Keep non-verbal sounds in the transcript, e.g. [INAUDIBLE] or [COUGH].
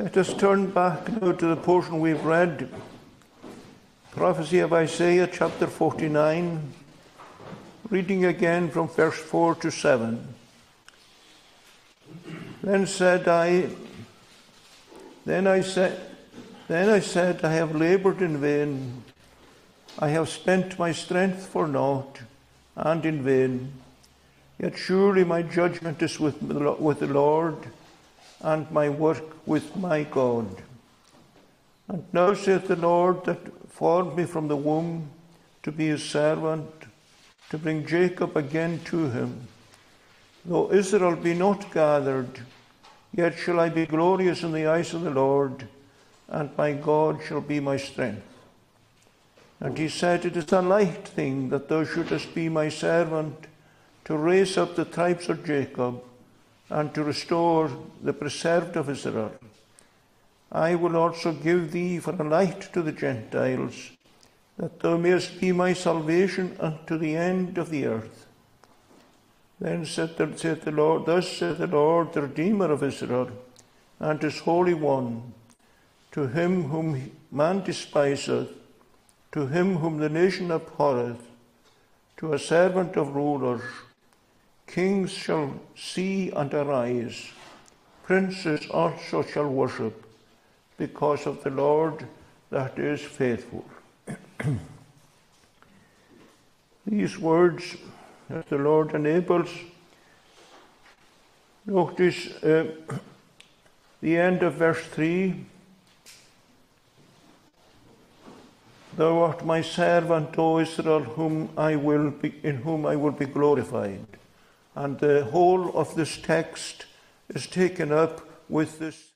Let us turn back now to the portion we've read. Prophecy of Isaiah, chapter 49, reading again from verse 4 to 7. Then said I, then I said, then I said, I have labored in vain. I have spent my strength for naught and in vain. Yet surely my judgment is with, with the Lord and my work with my God. And now saith the Lord that formed me from the womb to be his servant, to bring Jacob again to him. Though Israel be not gathered, yet shall I be glorious in the eyes of the Lord, and my God shall be my strength. And he said, It is a light thing that thou shouldest be my servant, to raise up the tribes of Jacob, and to restore the preserved of Israel. I will also give thee for a light to the Gentiles, that thou mayest be my salvation unto the end of the earth. Then said the, said the Lord, Thus said the Lord, the Redeemer of Israel, and his Holy One, to him whom man despiseth, to him whom the nation abhorreth, to a servant of rulers, kings shall see and arise, princes also shall worship, because of the Lord that is faithful. [CLEARS THROAT] These words that the Lord enables, notice uh, [CLEARS THROAT] the end of verse 3 Thou art my servant, O Israel, whom I will be, in whom I will be glorified. And the whole of this text is taken up with this